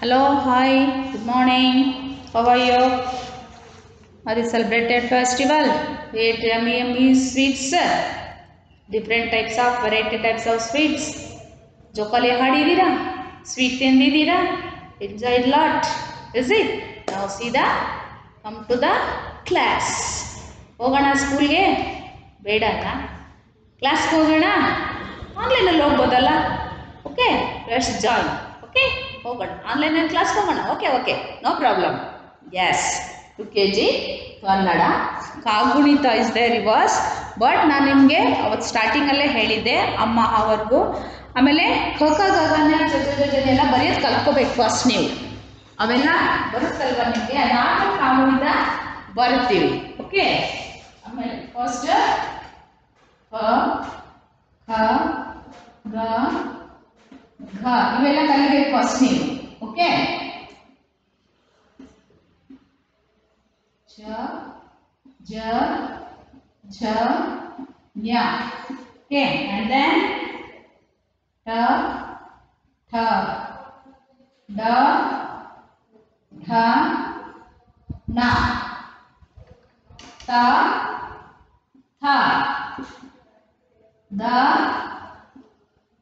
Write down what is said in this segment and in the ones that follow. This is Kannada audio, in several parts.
Hello, hi, good morning. How are you? Are you celebrated festival? Eat yummy yummy sweets. Different types of variety types of sweets. ಜೋಕಾಲಿ ಹಾಡಿದ್ದೀರಾ sweet ತಿಂದಿದ್ದೀರಾ enjoy lot is it ನಾವು ಸೀದಾ ಕಮ್ ಟು ದ ಕ್ಲಾಸ್ ಹೋಗೋಣ ಸ್ಕೂಲ್ಗೆ ಬೇಡ ಕ್ಲಾಸ್ಗೆ ಹೋಗೋಣ ಆನ್ಲೈನಲ್ಲಿ ಹೋಗ್ಬೋದಲ್ಲ ಓಕೆ ಲೆಟ್ಸ್ ಜಾಯಿನ್ ಓಕೆ ಹೋಗೋಣ. ಆನ್ಲೈನಲ್ಲಿ ಕ್ಲಾಸ್ ಹೋಗೋಣ. Okay okay no problem yes to K G Kannada. ಕಾಗುಣಿತ ಇಸ್ ದೇ ರಿವರ್ಸ್ ಬಟ್ ನಾನು ನಿಮಗೆ ಅವತ್ತು ಸ್ಟಾರ್ಟಿಂಗಲ್ಲೇ ಹೇಳಿದ್ದೆ, ಅಮ್ಮ ಅವರಿಗೂ. ಆಮೇಲೆ ಖೋಖ ಗಗನ ಎಲ್ಲ ಬರೆಯೋದು ಕಲ್ತ್ಕೋಬೇಕು ಫಸ್ಟ್ ನೀವು. ಅವೆಲ್ಲ ಬರುತ್ತಲ್ವ ನಿಮಗೆ? ನಾವು ಕಾಗುಣಿತ ಬರ್ತೀವಿ ಓಕೆ ಆಮೇಲೆ ಫಸ್ಟ್ ಕ ಗ ಘ ಇವೆಲ್ಲ ಕಲಿಬೇಕು ಫಸ್ಟ್ ನೀವು ಓಕೆ ಛ ಜ ಝ ಞ ಓಕೆ and then ಟ ಠ ಡ ಢ ಣ ತ ಥ ದ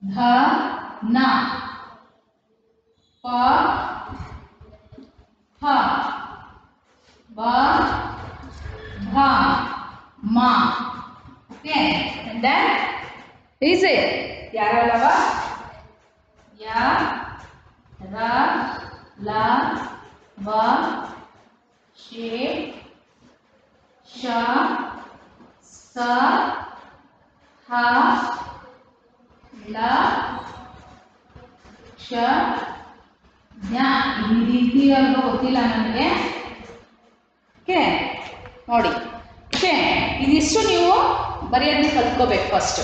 ಧ ನ ಪ ಫ ಬ ಭ ಮ okay and then? Is it? ಯಾರಲ್ಲವ ಯ ರ ಲ ವ ಶೇ ಶ ಸ ಹ ಲ ಕ್ಷ ಜ್ಞ. ಈ ರೀತಿ ಅಲ್ವಾ ಗೊತ್ತಿಲ್ಲ ನನಗೆ ಓಕೆ ನೋಡಿ. ಓಕೆ ಇದಿಷ್ಟು ನೀವು ಬರೆಯೋದನ್ನ ಕಲ್ತ್ಕೋಬೇಕು ಫಸ್ಟ್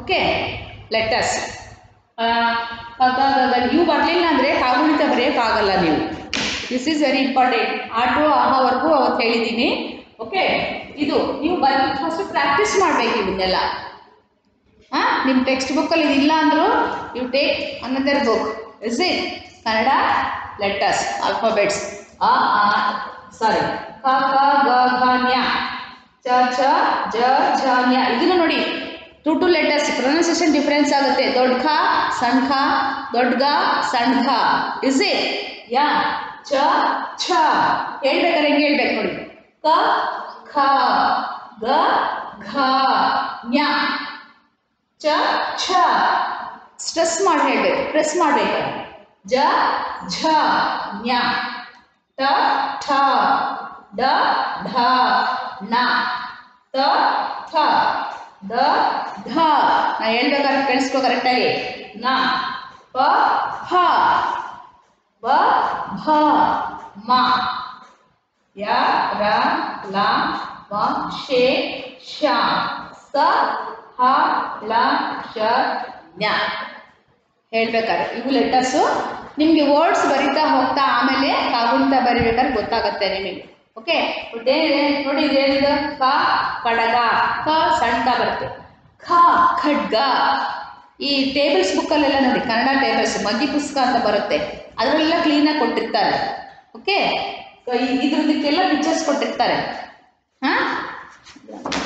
ಓಕೆ? ಲೆಟರ್ಸ್ ನೀವು ಬರಲಿಲ್ಲ ಅಂದರೆ ಕಾಗುಣಿತ ಬರೆಯೋಕ್ಕಾಗಲ್ಲ ನೀವು. ದಿಸ್ ಈಸ್ ವೆರಿ ಇಂಪಾರ್ಟೆಂಟ್ ಆಟೋ ಆಹವರೆಗೂ ಅವತ್ತು ಹೇಳಿದ್ದೀನಿ. ಓಕೆ? ಇದು, ನೀವು ಬರ್ ಫಸ್ಟ್ ಪ್ರಾಕ್ಟೀಸ್ ಮಾಡಬೇಕು ಇವನ್ನೆಲ್ಲ ಹಾಂ ನಿಮ್ಮ ಟೆಕ್ಸ್ಟ್ ಬುಕ್ಕಲ್ಲಿ ಇದಿಲ್ಲ ಅಂದರೂ you take another book is it Kannada letters alphabets ಅ ಆ ಸಾರಿ ಕ ಕ, ಗ ಗ ನ್ಯ. ಚ ಛ ಜ ಝ ನ್ಯ. ಇದನ್ನು ನೋಡಿ. Two two letters pronunciation difference ಆಗುತ್ತೆ. ದೊಡ್ಡ ಖ ಸಣ್ಣ ಖ ದೊಡ್ಡ ಗ, ಸಣ್ಣ ಖ ಇಸ್ ಇಟ್ ಯಾ, ಚ, ಛ. ಹೇಳ್ಬೇಕಾದ್ರೆ ಹೆಂಗೆ ಹೇಳ್ಬೇಕು ನೋಡಿ? ಕ, ಖ, ಗ, ಘ, ನ್ಯ. ಚ ಛ ಸ್ಟ್ರೆಸ್ ಮಾಡಿ ಹೇಳಬೇಕು ಪ್ರೆಸ್ ಮಾಡಬೇಕು ಜ ಝ ನ್ಯ ಟ ಠ ಡ ಢ ಣ ತ ಥ ದ ಧ ನಾ ಹೇಳ್ಬೇಕಾದ್ರೆ ಕೇಳಿಸ್ಕೋ ಕರೆಕ್ಟಾಗಿ ನ, ಪ ಫ ಬ ಭ, ಮ। ಯ, ರ, ಲ, ವ, ಶೇ, ಶ। ಸ ಲ ಶ ಜ್ಞ ಹೇಳ್ಬೇಕಾದ್ರೆ ಇವು ಲೆಟರ್ಸು ನಿಮಗೆ ವರ್ಡ್ಸ್ ಬರಿತಾ ಹೋಗ್ತಾ ಆಮೇಲೆ ಕಾಗುಣಿತ ಬರಿಬೇಕಾದ್ರೆ ಗೊತ್ತಾಗುತ್ತೆ ನಿಮಗೆ. ಓಕೆ ನೋಡಿ ಇದೇನಿದೆ? ಕ, ಕಡಗ. ಕ, ಸಣ್ಣ ಬರುತ್ತೆ. ಖ, ಖಡ್ಗ. ಈ ಟೇಬಲ್ಸ್ ಬುಕ್ಕಲ್ಲೆಲ್ಲ ನೋಡಿ, ಕನ್ನಡ ಟೇಬಲ್ಸ್ ಮಗ್ಗಿ ಪುಸ್ತಕ ಅಂತ ಬರುತ್ತೆ. ಅದರಲ್ಲೆಲ್ಲ ಕ್ಲೀನಾಗಿ ಕೊಟ್ಟಿರ್ತಾರೆ. ಓಕೆ ಇದ್ರದಕ್ಕೆಲ್ಲ ಪಿಕ್ಚರ್ಸ್ ಕೊಟ್ಟಿರ್ತಾರೆ. ಹಾಂ?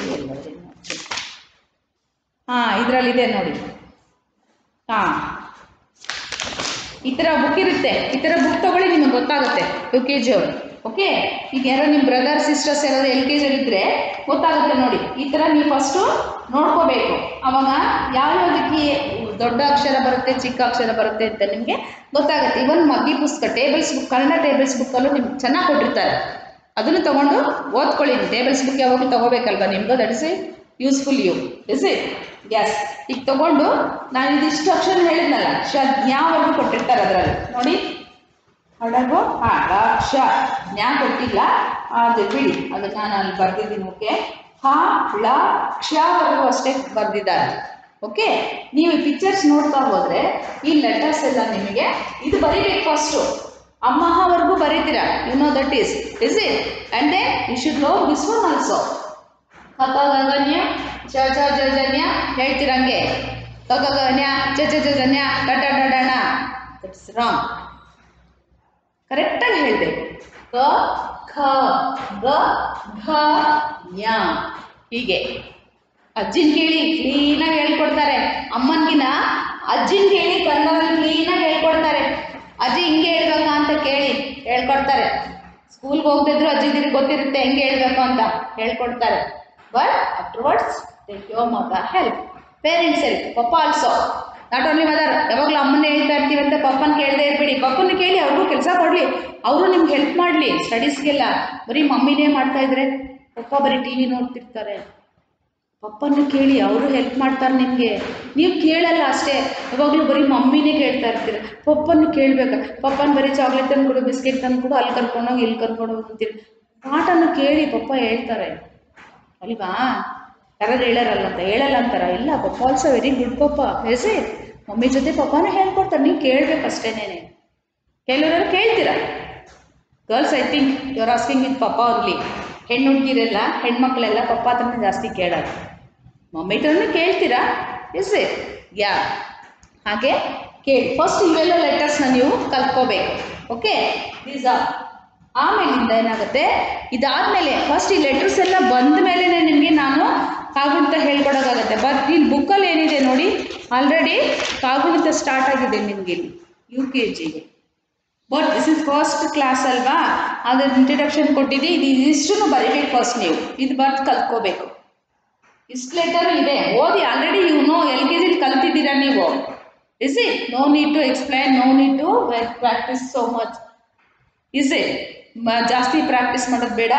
ಹಾಂ, ಇದರಲ್ಲಿದೆ ನೋಡಿ. ಹಾಂ. ಈ ಥರ ಬುಕ್ ಇರುತ್ತೆ. ಈ ಥರ ಬುಕ್ ತೊಗೊಳ್ಳಿ, ನಿಮಗೆ ಗೊತ್ತಾಗುತ್ತೆ. ಯು ಕೆ ಜಿ ಅವರು. ಓಕೆ ಈಗ ಯಾರೋ ನಿಮ್ಮ ಬ್ರದರ್ ಸಿಸ್ಟರ್ಸ್ ಯಾರಾದ್ರು ಎಲ್ ಕೆ ಜಿಯಲ್ಲಿದ್ದರೆ ಗೊತ್ತಾಗುತ್ತೆ ನೋಡಿ. ಈ ಥರ ನೀವು ಫಸ್ಟು ನೋಡ್ಕೋಬೇಕು. ಅವಾಗ ರೀತಿ ದೊಡ್ಡ ಅಕ್ಷರ ಬರುತ್ತೆ, ಚಿಕ್ಕ ಅಕ್ಷರ ಬರುತ್ತೆ ಅಂತ ನಿಮಗೆ ಗೊತ್ತಾಗುತ್ತೆ. ಇವನ್ ಮಗ್ಗಿ ಪುಸ್ತಕ ಟೇಬಲ್ಸ್ ಬುಕ್ ಕನ್ನಡ ಟೇಬಲ್ಸ್ ಬುಕ್ಕಲ್ಲೂ ನಿಮ್ಗೆ ಚೆನ್ನಾಗಿ ಕೊಟ್ಟಿರ್ತಾರೆ. ಅದನ್ನು ತೊಗೊಂಡು ಓದ್ಕೊಳ್ಳಿ. ಟೇಬಲ್ಸ್ ಬುಕ್ ಯಾವಾಗಲೂ ತೊಗೋಬೇಕಲ್ವ? ನಿಮ್ದು that is a useful you is it gas ಈಗ ತಗೊಂಡು ನಾನು ಇದಿಷ್ಟು ಅಕ್ಷರ ಹೇಳಿದ್ನಲ್ಲ ಶ ಜ್ಞಾವರೆಗೂ ಕೊಟ್ಟಿರ್ತಾರೆ ಅದರಲ್ಲಿ. ನೋಡಿ. ಹಡಗು ಹಾ ಕ್ಷ ಜ್ಞಾ ಕೊಟ್ಟಿಲ್ಲ. ಅದು ಬಿಡಿ ಅದು ನಾನು ಅಲ್ಲಿ ಬರ್ದಿದ್ದೀನಿ, ಓಕೆ? ಹಾ, ಳ, ಕ್ಷವರೆಗೂ ಅಷ್ಟೇ ಬರೆದಿದ್ದಾರೆ. ಓಕೆ? ನೀವು ಈ ಪಿಕ್ಚರ್ಸ್ ನೋಡ್ತಾ ಹೋದ್ರೆ, ಈ ಲೆಟರ್ಸ್ ಎಲ್ಲ ನಿಮಗೆ ಇದು ಬರೀಬೇಕು ಫಸ್ಟು ಅಮ್ಮಹವರೆಗೂ ಬರೀತೀರಾ you know that is is it and they you should know this one also ಕಪ ಗಗನ್ಯ ಚ ಚ ಜನ್ಯ ಹೇಳ್ತಿರಂಗೆ. ಕಗ ಗನ್ಯ ಚ ಚ ಜನ್ಯ ಟ ಟ ಡ ಡ ಣ ದಟ್ಸ್ ರಾಂಗ್ ಕರೆಕ್ಟಾಗಿ ಹೇಳಬೇಕು. ಕ ಖ ಗ, ಘ ಞ ಹೀಗೆ. ಅಜ್ಜಿನ ಕೇಳಿ ಕ್ಲೀನಾಗಿ ಹೇಳ್ಕೊಡ್ತಾರೆ. ಅಮ್ಮನಿಗಿನ ಅಜ್ಜಿನ ಕೇಳಿ ಕನ್ನಡದಲ್ಲಿ ಕ್ಲೀನಾಗಿ ಹೇಳ್ಕೊಡ್ತಾರೆ. ಅಜ್ಜಿ ಹಿಂಗೆ ಹೇಳ್ಬೇಕಾ ಅಂತ ಕೇಳಿ ಹೇಳ್ಕೊಡ್ತಾರೆ. ಸ್ಕೂಲ್ಗೆ ಹೋಗ್ತಿದ್ರು ಅಜ್ಜಿದಿರಿಗೆ ಗೊತ್ತಿರುತ್ತೆ, ಹೆಂಗೆ ಹೇಳ್ಬೇಕು ಅಂತ ಹೇಳ್ಕೊಡ್ತಾರೆ. But afterwards take your mother help parents help ಪಪ್ಪ ಆಲ್ಸೋ ನಾಟ್ ಓನ್ಲಿ ಮದರ್ ಯಾವಾಗಲೂ ಅಮ್ಮನ್ನೇ ಹೇಳ್ತಾ ಇರ್ತೀವಿ ಅಂತ ಪಪ್ಪನ ಕೇಳದೆ ಇರಬೇಡಿ. ಪಪ್ಪನ ಕೇಳಿ ಅವ್ರಿಗೂ ಕೆಲಸ ಕೊಡಲಿ ಅವರು ನಿಮ್ಗೆ ಹೆಲ್ಪ್ ಮಾಡಲಿ. ಸ್ಟಡೀಸ್ಗೆಲ್ಲ ಬರೀ ಮಮ್ಮಿನೇ ಮಾಡ್ತಾ ಇದ್ರೆ ಪಪ್ಪ ಬರೀ ಟಿ ವಿ ನೋಡ್ತಿರ್ತಾರೆ. ಪಪ್ಪನ ಕೇಳಿ ಅವರು ಹೆಲ್ಪ್ ಮಾಡ್ತಾರೆ ನಿಮಗೆ. ನೀವು ಕೇಳಲ್ಲ ಅಷ್ಟೇ. ಯಾವಾಗಲೂ ಬರೀ ಮಮ್ಮಿನೇ ಕೇಳ್ತಾ ಇರ್ತೀರ. ಪಪ್ಪನ ಕೇಳಬೇಕು. ಪಪ್ಪನ ಬರೀ ಚಾಕ್ಲೇಟ್ ತಂದು ಕೊಡು ಬಿಸ್ಕೆಟ್ ತಂದು ಕೊಡು ಅಲ್ಲಿ ಕರ್ಕೊಂಡೋಗಿ ಇಲ್ಲಿ ಕರ್ಕೊಂಡೋಗಿ ಅಂತೀರಿ. ಪಾಠನ ಕೇಳಿ ಪಪ್ಪ ಹೇಳ್ತಾರೆ. ಅಲ್ವಾ ಯಾರಾದ್ರು ಹೇಳಾರಲ್ಲ ಅಂತ ಹೇಳಲ್ಲ ಅಂತಾರ ಇಲ್ಲ ಪಪ್ಪ ಆಲ್ಸೋ ವೆರಿ ಗುಡ್ ಪಪ್ಪ ಎಸೆ. ಮಮ್ಮಿ ಜೊತೆ ಪಪ್ಪನೇ ಹೇಳ್ಕೊಡ್ತಾರೆ ನೀವು ಕೇಳಬೇಕಷ್ಟೇನೇನೆ ಕೆಲವರು ಕೇಳ್ತೀರಾ? Girls I think you are asking with ಪಪ್ಪ ಅವ್ರಲ್ಲಿ ಹೆಣ್ಣು ಹುಡುಗಿರೆಲ್ಲ ಹೆಣ್ಮಕ್ಳೆಲ್ಲ ಪಪ್ಪ ಹತ್ರನೇ ಜಾಸ್ತಿ ಕೇಳೋದು ಮಮ್ಮಿ ಹತ್ರನೂ ಕೇಳ್ತೀರಾ? ಎಸ್. ಯಾ. ಹಾಗೆ ಕೇಳಿ. ಫಸ್ಟ್ ಇವೆಲ್ಲ ಲೆಟರ್ಸ್ನ ನೀವು ಕಲ್ತ್ಕೋಬೇಕು. ಓಕೆ ದೀಸ್ ಆರ್ ಆಮೇಲಿಂದ ಏನಾಗುತ್ತೆ? ಇದಾದಮೇಲೆ ಫಸ್ಟ್ ಈ ಲೆಟರ್ಸ್ ಎಲ್ಲ ಬಂದ ಮೇಲೆ ನಿಮಗೆ ನಾನು ಕಾಗುಣಿತ ಹೇಳ್ಕೊಡೋಕ್ಕಾಗತ್ತೆ ಬಟ್ ಇಲ್ಲಿ ಬುಕ್ಕಲ್ಲಿ ಏನಿದೆ ನೋಡಿ ಆಲ್ರೆಡಿ ಕಾಗುಣಿತ ಸ್ಟಾರ್ಟ್ ಆಗಿದೆ ನಿಮಗೆ ಇಲ್ಲಿ ಯು ಕೆ ಜಿಗೆ but this is first class ಅಲ್ವಾ? ಅದ್ರ ಇಂಟ್ರಡಕ್ಷನ್ ಕೊಟ್ಟಿದ್ದೆ. ಇದು ಇಷ್ಟನ್ನು ಬರೀಬೇಕು ಫಸ್ಟ್ ನೀವು. ಇದು ಬರ್ದು ಕಲ್ತ್ಕೋಬೇಕು. ಇಷ್ಟು ಲೆಟರ್ ಇದೆ. ಓದಿ already you know L K ಜಿಲಿ ಕಲ್ತಿದ್ದೀರಾ ನೀವು? Is it no need to explain no need to practice so much is it ಜಾಸ್ತಿ ಪ್ರಾಕ್ಟೀಸ್ ಮಾಡೋದು ಬೇಡ.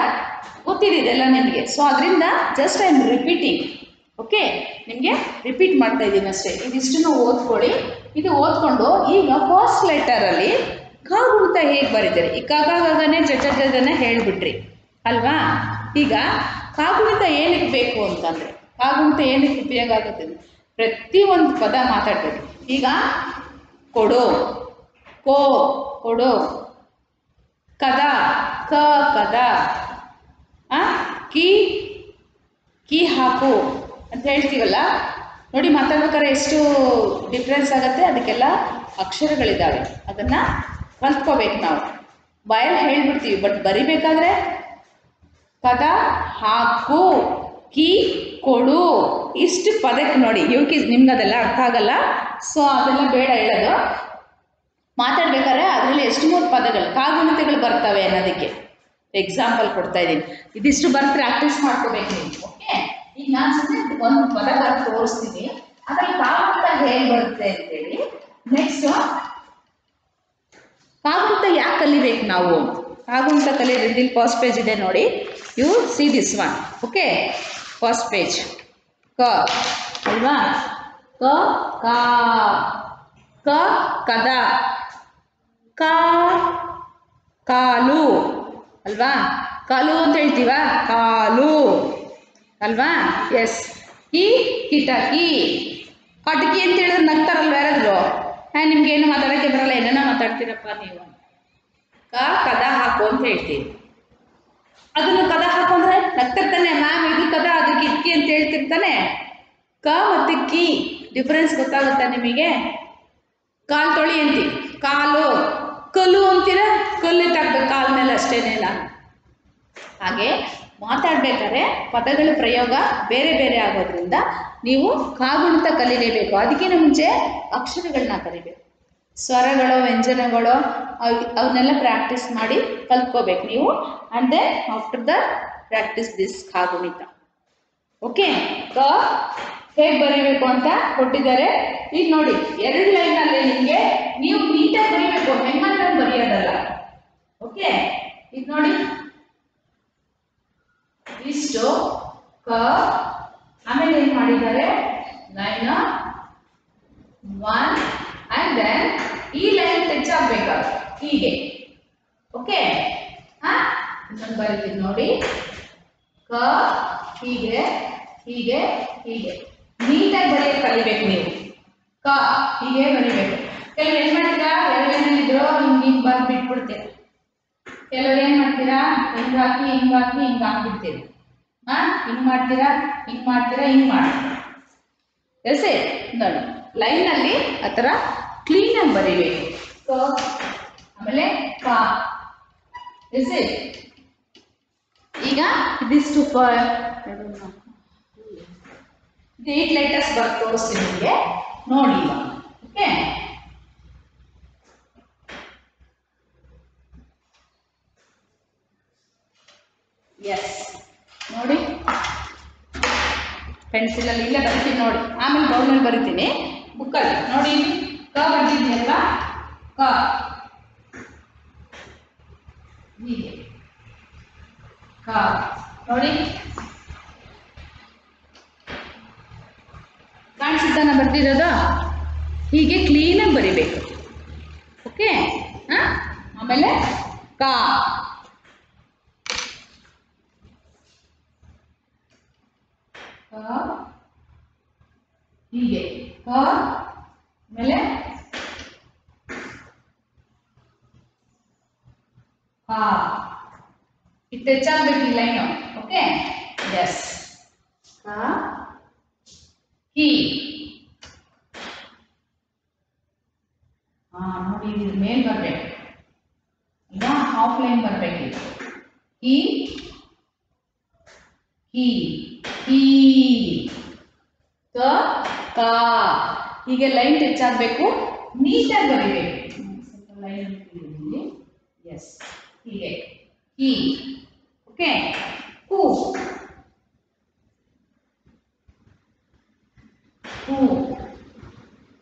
ಗೊತ್ತಿದೆ ಎಲ್ಲ ನಿಮಗೆ. ಸೊ ಅದರಿಂದ just I am repeating okay ನಿಮಗೆ ರಿಪೀಟ್ ಮಾಡ್ತಾ ಇದ್ದೀನಿ ಅಷ್ಟೇ. ಇದಿಷ್ಟನ್ನು ಓದ್ಕೊಳ್ಳಿ. ಇದು ಓದ್ಕೊಂಡು ಈಗ ಫಸ್ಟ್ ಲೆಟರಲ್ಲಿ ಕಾಗುಣಿತ ಹೇಗೆ ಬರೀತಾರೆ? ಈ ಕಾಗಾಗನೇ ಜಜನೆ ಹೇಳಿಬಿಟ್ರಿ. ಅಲ್ವಾ? ಈಗ ಕಾಗುಣಿತ ಏನಕ್ಕೆ ಬೇಕು ಅಂತಂದರೆ ಕಾಗುಣಿತ ಏನಕ್ಕೆ ಉಪಯೋಗ ಆಗುತ್ತೆ ಪ್ರತಿಯೊಂದು ಪದ ಮಾತಾಡ್ಬೇಕು. ಈಗ ಕೊಡೋ, ಕೋ, ಕೊಡು. ಕದ? ಕ, ಕದ. ಕಿ? ಕೀ ಹಾಕು ಅಂತ ಹೇಳ್ತೀವಲ್ಲ? ನೋಡಿ, ಮಾತಾಡ್ಬೇಕಾದ್ರೆ ಎಷ್ಟು ಡಿಫ್ರೆನ್ಸ್ ಆಗುತ್ತೆ? ಅದಕ್ಕೆಲ್ಲ ಅಕ್ಷರಗಳಿದ್ದಾವೆ ಅದನ್ನು ಕಲ್ತ್ಕೋಬೇಕು ನಾವು. ಬಾಯಲ್ಲಿ ಹೇಳ್ಬಿಡ್ತೀವಿ ಬಟ್ ಬರಿಬೇಕಾದ್ರೆ ಪದ ಹಾಕು, ಕಿ, ಕೊಡು. ಇಷ್ಟು ಪದಕ್ಕೆ ನೋಡಿ ಯು ಕೆ ನಿಮ್ಗೆ ಅದೆಲ್ಲ ಅರ್ಥ ಆಗಲ್ಲ? ಸೊ ಅದೆಲ್ಲ ಬೇಡ ಹೇಳೋದು. ಮಾತಾಡ್ಬೇಕಾದ್ರೆ ಅದರಲ್ಲಿ ಎಷ್ಟು ಮೂರು ಪದಗಳು, ಕಾಗುಣತೆಗಳು ಬರ್ತವೆ ಅನ್ನೋದಕ್ಕೆ ಎಕ್ಸಾಂಪಲ್ ಕೊಡ್ತಾ ಇದ್ದೀನಿ. ಇದಿಷ್ಟು ಬರ್ ಪ್ರಾಕ್ಟೀಸ್ ಮಾಡ್ಕೋಬೇಕು ನೀವು ಓಕೆ ಈಗ ನಾನು ಸುಮ್ಮನೆ ಒಂದು ಪದ ಬರ್ ತೋರಿಸ್ತೀನಿ. ಅದ್ರಲ್ಲಿ ಕಾಗುಣಿತ ಹೇಗೆ ಬರುತ್ತೆ ಅಂತೇಳಿ ನೆಕ್ಸ್ಟ್ ಕಾಗುಣಿತ ಯಾಕೆ ಕಲಿಬೇಕು ನಾವು? ಕಾಗುಣಿತ ಕಲಿಯೋದ್ರಿಂದ ಇಲ್ಲಿ ಫಸ್ಟ್ ಪೇಜ್ ಇದೆ ನೋಡಿ. You see this one okay first page ಕ, ಅಲ್ವಾ? ಕ, ಕಾ, ಕ, ಕದ. ಕಾ, ಕಾಲು. ಅಲ್ವಾ? ಕಾಲು ಅಂತ ಹೇಳ್ತೀವ? ಕಾಲು. ಅಲ್ವಾ? ಎಸ್ ಈ ಕಿಟಕಿ ಕಟಕಿ ಅಂತ ಹೇಳಿದ್ರೆ ನಗ್ತಾರಲ್ವ ಯಾರಾದ್ರು? ನಿಮ್ಗೆ ಏನು ಮಾತಾಡೋಕ್ಕೆ ಬರಲ್ಲ. ಏನೇನೋ ಮಾತಾಡ್ತೀರಪ್ಪ ನೀವು. ಕ, ಕದ ಹಾಕು ಅಂತ ಹೇಳ್ತೀವಿ. ಅದನ್ನು ಕದ ಹಾಕು ಅಂದರೆ ನಗ್ತಿರ್ತಾನೆ. ಮ್ಯಾಮ್, ಇದು ಕದ, ಅದು ಕಿಟಕಿ ಅಂತ ಹೇಳ್ತಿರ್ತಾನೆ. ಕ ಮತ್ತು ಕಿ. ಡಿಫ್ರೆನ್ಸ್ ಗೊತ್ತಾಗುತ್ತಾ ನಿಮಗೆ? ಕಾಲು ತೊಳಿ ಅಂತೀವಿ. ಕಾಲು. ಕಲ್ಲು ಅಂತೀರ? ಕಲ್ಲು ತಾಕ್ಬೇಕು ಕಾಲ ಮೇಲೆ ಅಷ್ಟೇನೇನ ಹಾಗೆ ಮಾತಾಡ್ಬೇಕಾದ್ರೆ ಪದಗಳ ಪ್ರಯೋಗ ಬೇರೆ ಬೇರೆ ಆಗೋದ್ರಿಂದ ನೀವು ಕಾಗುಣಿತ ಕಲಿಲೇಬೇಕು. ಅದಕ್ಕಿಂತ ಮುಂಚೆ ಅಕ್ಷರಗಳನ್ನ ಕಲಿಬೇಕು. ಸ್ವರಗಳು, ವ್ಯಂಜನಗಳು, ಅವ್- ಅವನ್ನೆಲ್ಲ ಪ್ರಾಕ್ಟೀಸ್ ಮಾಡಿ ಕಲ್ತ್ಕೋಬೇಕು ನೀವು. And then after the practice this ಕಾಗುಣಿತ. ಓಕೆ ಕ ಹೇಗೆ ಬರೀಬೇಕು ಅಂತ ಕೊಟ್ಟಿದ್ದಾರೆ. ಈಗ ನೋಡಿ, ಎರಡು ಲೈನಲ್ಲಿ ನಿಮಗೆ ನೀವು ನೀಟಾಗಿ ಬರೀಬೇಕು ಹೆಂಗಂದ್ರೆ ಬರೆಯೋದಲ್ಲ. ಓಕೆ ಈಗ ನೋಡಿ. ಇಷ್ಟು ಕ, ಆಮೇಲೆ ಏನು ಮಾಡಿದ್ದಾರೆ? ಲೈನ್ ಒನ್ ಅಂಡ್ ದೆನ್ ಈ ಲೈನ್ ಟಚ್ ಆಗ್ಬೇಕು ಹೀಗೆ. ಓಕೆ ಹಾ? ಇನ್ನೊಂದು ಬರೀತೀನಿ ನೋಡಿ. ಕ, ಹೀಗೆ. ಹೀಗೆ ಹೀಗೆ. ನೀಟಾಗಿ ಬರೆಯೋದು ಕಲಿಬೇಕು ನೀವು. ಕ, ಹೀಗೆ ಬರಿಬೇಕು. ಕೆಲವ್ರು ಏನ್ ಮಾಡ್ತೀರಾ? ಎರಡು ಇದ್ರು ಹಿಂಗೆ ಹಿಂಗೆ ಬರ್ದು ಬಿಟ್ಬಿಡ್ತೀರ ಕೆಲವ್ರು ಏನು ಮಾಡ್ತೀರಾ? ಹಿಂಗ್ ಹಾಕಿ ಹಿಂಗ್ ಹಾಕಿ, ಹಿಂಗ್ ಹಾಕ್ಬಿಡ್ತೀರಿ ಹಾಂ ಹಿಂಗ್ ಮಾಡ್ತೀರಾ? ಹಿಂಗ್ ಮಾಡ್ತೀರಾ? ಹಿಂಗ್ ಮಾಡ್ತೀರಾ? ಎಸೆ ನೋಡಿ. ಲೈನ್ ಅಲ್ಲಿ ಆತರ ಕ್ಲೀನ್ ಆಗಿ ಬರಿಬೇಕು. ಕ, ಆಮೇಲೆ ಕ ಎಸ್ ಈಗ ಇದಿಷ್ಟು ಏಟ್ ಲೆಟರ್ಸ್ ಬರ್ದು ತೋರಿಸ್ತೀನಿ ನಿಮಗೆ ನೋಡಿ ಓಕೆ ಎಸ್ ನೋಡಿ. ಪೆನ್ಸಿಲಲ್ಲಿ ಇಲ್ಲೇ ಬರಿತೀನಿ ನೋಡಿ. ಆಮೇಲೆ ಬೌಲ್ನಲ್ಲಿ ಬರಿತೀನಿ. ಬುಕ್ಕಲ್ಲಿ ನೋಡಿ ಇಲ್ಲಿ. ಕ ಬರ್ದಿದ್ಯಲ್ವಾ ಕ. ಹೀಗೆ. ಕ. ನೋಡಿ. ಕಾಣಿಸುತ್ತಾನ ಬರ್ದಿರೋದು ಹೀಗೆ ಕ್ಲೀನಾಗಿ ಬರಿಬೇಕು. ಓಕೆ ಹಾಂ? ಆಮೇಲೆ ಕಾ. ಹೀಗೆ. ಕ. ಆಮೇಲೆ ಕಾ ಇಟ್ಟು ಹೆಚ್ಚಾಗಬೇಕು ಈ ಲೈನು? ಓಕೆ ಎಸ್ ಕಿ. ಹಾ. ನೋಡಿ ಇದು ಮೇಲ್ ಬರ್ಬೇಕು ಈಗ ಹಾಫ್ ಲೈನ್ ಬರ್ಬೇಕು ಇದು ಕಿ ಕಿ ಕೀ ಕ ಕ ಹೀಗೆ ಲೈನ್ ಟಚ್ ಆಗಬೇಕು. ನೀಟಾಗಿ ಬರಿಬೇಕು. ಹ್ಮ್, ಸ್ವಲ್ಪ ಲೈನ್ ಇಲ್ಲಿ ಎಸ್ ಹೀಗೆ. ಕಿ ಓಕೆ ಕು ಕು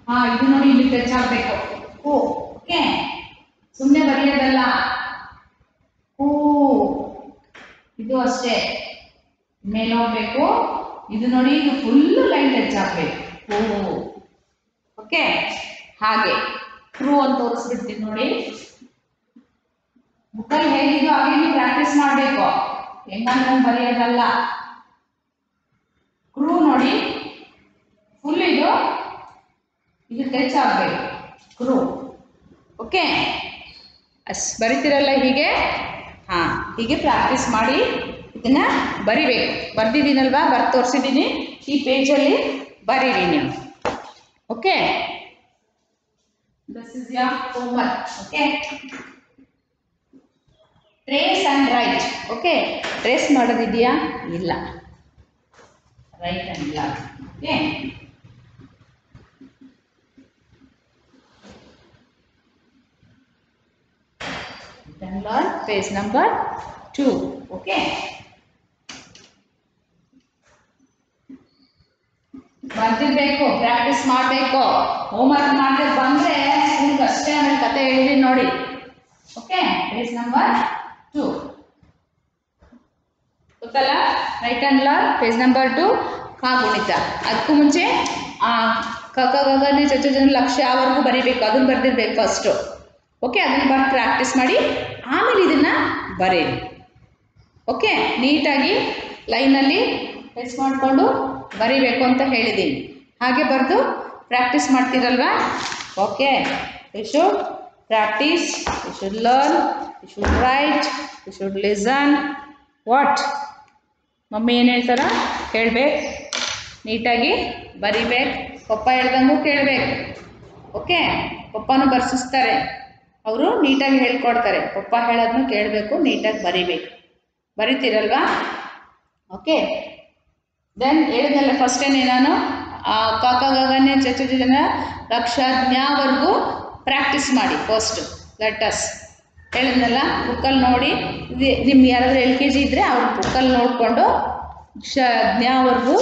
ಹಾ ಇದು ನೋಡಿ ಇಲ್ಲಿ ಟಚ್ ಆಗಬೇಕು. ಕು ಓಕೆ? ಸುಮ್ಮನೆ ಬರೆಯೋದಲ್ಲ. ಹೂ. ಇದು ಅಷ್ಟೇ. ಮೇಲೆ ಹೋಗ್ಬೇಕು ಇದು ನೋಡಿ, ಇದು ಫುಲ್ ಲೈನ್ ಟಚ್ ಆಗ್ಬೇಕು. ಹೂ. ಓಕೆ? ಹಾಗೆ. ಟ್ರೂ ಅಂತ ತೋರಿಸ್ಬಿಡ್ತೀನಿ ನೋಡಿ. ಬುಕ್ಕಲ್ಲಿ ಹೇಗಿದ್ದು ಹಾಗೆ ಪ್ರಾಕ್ಟೀಸ್ ಮಾಡಬೇಕು. ಹೆಂಗಂದ್ರೆ ಬರೆಯೋದಲ್ಲ. ಕ್ರೂ ನೋಡಿ. ಫುಲ್ ಇದು. ಇದು ಟಚ್ ಆಗಬೇಕು. ಕ್ರೂ ಓಕೆ? ಅಸ್, ಬರಿತೀರಲ್ಲ ಹೀಗೆ? ಹಾಂ, ಹೀಗೆ ಪ್ರಾಕ್ಟೀಸ್ ಮಾಡಿ ಇದನ್ನ ಬರಿಬೇಕು. ಬರ್ದಿದ್ದೀನಲ್ವಾ? ಬರ್ ತೋರಿಸಿದ್ದೀನಿ. ಈ ಪೇಜಲ್ಲಿ ಬರೀರಿ ನೀವು. Okay? This is homework okay? Trace and write okay? Trace ಮಾಡೋದಿದೆಯಾ? ಇಲ್ಲ. ರೈಟ್ ಆ್ಯಂಡ್ ಇಲ್ಲ okay? Then learn page number 2 okay? ಬರ್ತಿರ್ಬೇಕು ಪ್ರಾಕ್ಟೀಸ್ ಮಾಡಬೇಕು. ಹೋಮ್ವರ್ಕ್ ಮಾಡದೆ ಬಂದ್ರೆ ಸ್ಕೂಲ್ಗೆ ಅಷ್ಟೇ ಆಮೇಲೆ ಕತೆ ಹೇಳಿ ನೋಡಿ. ಓಕೆ ಪೇಜ್ ನಂಬರ್ ಟೂ ಗೊತ್ತಲ್ಲ? Write and learn page number two ಕಾ ಗುಣಿತ. ಅದಕ್ಕೂ ಮುಂಚೆ ಆ, ಕ ಕ ಗ ಗನೆ ಚ ಚ ಜನ ಲಕ್ಷ ಯಾವರೆಗೂ ಬರಿಬೇಕು ಅದನ್ನು ಬರ್ದಿರ್ಬೇಕು ಫಸ್ಟು ಓಕೆ ಅದನ್ನು ಬರ್ ಪ್ರಾಕ್ಟೀಸ್ ಮಾಡಿ, ಆಮೇಲೆ ಇದನ್ನು ಬರೀರಿ ಓಕೆ ನೀಟಾಗಿ ಲೈನಲ್ಲಿ ಟೆಸ್ಟ್ ಮಾಡಿಕೊಂಡು ಬರೀಬೇಕು ಅಂತ ಹೇಳಿದ್ದೀನಿ ಹಾಗೆ ಬರೆದು practice ಮಾಡ್ತೀರಲ್ವಾ? Okay you should practice you should learn you should write you should listen what mummy ಏನು ಹೇಳ್ತಾರ? ಕೇಳಬೇಕು ನೀಟಾಗಿ ಬರಿಬೇಕು. ಪಪ್ಪ ಹೇಳ್ದಂಗೂ ಕೇಳಬೇಕು. ಓಕೆ ಪಪ್ಪನೂ ಬರ್ಸಿಸ್ತಾರೆ. ಅವರು ನೀಟಾಗಿ ಹೇಳ್ಕೊಡ್ತಾರೆ. ಪಪ್ಪ ಹೇಳೋದನ್ನು ಕೇಳಬೇಕು, ನೀಟಾಗಿ ಬರಿಬೇಕು. ಬರಿತೀರಲ್ವಾ? ಓಕೆ ದೆನ್ ಹೇಳಿದ್ನಲ್ಲ ಫಸ್ಟೇನೆ ನಾನು, ಆ ಕಾಕ ಗಗನೆ ಚಚು ಜನ ಲಕ್ಷ ಜ್ಞಾವರೆಗೂ ಪ್ರಾಕ್ಟೀಸ್ ಮಾಡಿ ಫಸ್ಟ್ ಲೆಟಸ್ ಹೇಳಿದ್ನಲ್ಲ ಬುಕ್ಕಲ್ಲಿ ನೋಡಿ ನಿಮ್ಗೆ ಯಾರಾದರೂ ಎಲ್ ಕೆ ಜಿ ಇದ್ದರೆ ಅವ್ರ ಬುಕ್ಕಲ್ಲಿ ನೋಡಿಕೊಂಡು ಕ್ಷ ಜ್ಞಾವರೆಗೂ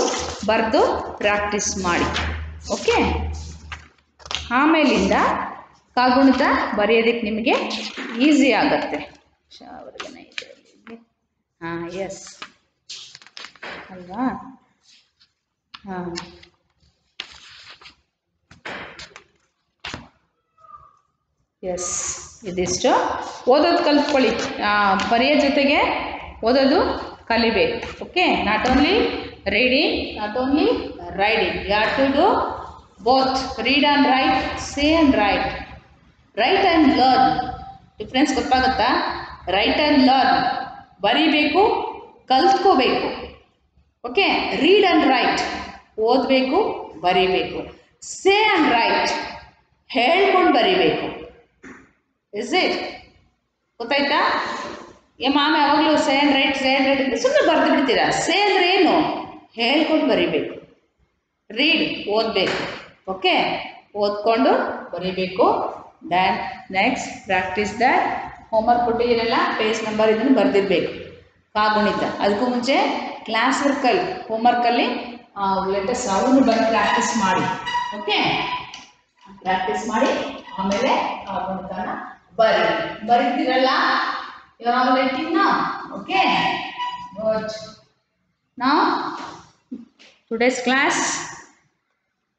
ಬರೆದು ಪ್ರಾಕ್ಟೀಸ್ ಮಾಡಿ. ಓಕೆ ಆಮೇಲಿಂದ ಕಾಗುಣಿತ ಬರೆಯೋದಕ್ಕೆ ನಿಮಗೆ ಈಸಿ ಆಗುತ್ತೆ. ಹಾಂ ಎಸ್ ಅಲ್ವಾ? ಹಾಂ. ಎಸ್ ಇದಿಷ್ಟು. ಓದೋದು ಕಲ್ತ್ಕೊಳ್ಳಿ. ಬರೆಯೋ ಜೊತೆಗೆ ಓದೋದು ಕಲಿಬೇಕು. Okay not only reading not only writing you to do both read and write say and write write and learn difference ಗೊತ್ತಾಗುತ್ತಾ? ರೈಟ್ ಆ್ಯಂಡ್ ಲರ್ನ್ ಬರೀಬೇಕು, ಕಲ್ತ್ಕೋಬೇಕು. ಓಕೆ ರೀಡ್ ಆ್ಯಂಡ್ ರೈಟ್ ಓದಬೇಕು, ಬರೀಬೇಕು. ಸೇ ಆ್ಯಂಡ್ ರೈಟ್ ಹೇಳ್ಕೊಂಡು ಬರೀಬೇಕು. ಇಸ್ ಇಟ್ ಗೊತ್ತಾಯ್ತಾ? ಏ ಮಾಮ ಯಾವಾಗಲೂ say and write say and write ಸುಮ್ಮನೆ ಬರೆದು ಬಿಡ್ತೀರಾ? ಸೇ ಅಂದರೆ ಏನು? ಹೇಳ್ಕೊಂಡು ಬರಿಬೇಕು. ರೀಡ್ ಓದಬೇಕು. ಓಕೆ ಓದ್ಕೊಂಡು ಬರಿಬೇಕು. Then next practice that homework ಕೊಟ್ಟಿದ್ದೀರಲ್ಲ page number ಇದನ್ನು ಬರೆದಿರಬೇಕು. ಕಾಗುಣಿತ. ಅದಕ್ಕೂ ಮುಂಚೆ ಕ್ಲಾಸ್ ವರ್ಕಲ್ಲಿ ಹೋಮ್ವರ್ಕಲ್ಲಿ ಲೆಟರ್ಸ್ ಅವನು ಬಂದು ಪ್ರಾಕ್ಟೀಸ್ ಮಾಡಿ. ಓಕೆ ಪ್ರಾಕ್ಟೀಸ್ ಮಾಡಿ ಆಮೇಲೆ ಕಾಗುಣಿತನ ಬರಿ. ಬರೀತೀರಲ್ಲ? ಯಾವಾಗ ಲೆಟ್ಟಿನ okay good Now, today's class,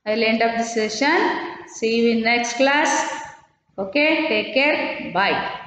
I will end up this session. See next class. Okay, take care. Bye.